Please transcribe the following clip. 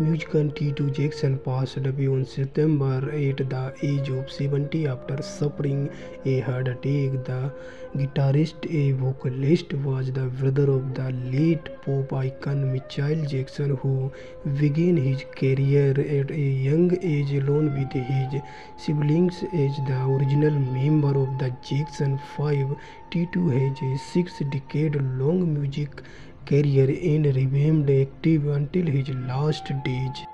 Musician Tito Jackson passed away on September at the age of 70 after suffering a heart attack. The guitarist and vocalist was the brother of the late pop icon Michael Jackson, who began his career at a young age along with his siblings as the original member of the Jackson 5. Tito has a six-decade-long music career in remained active until his last days.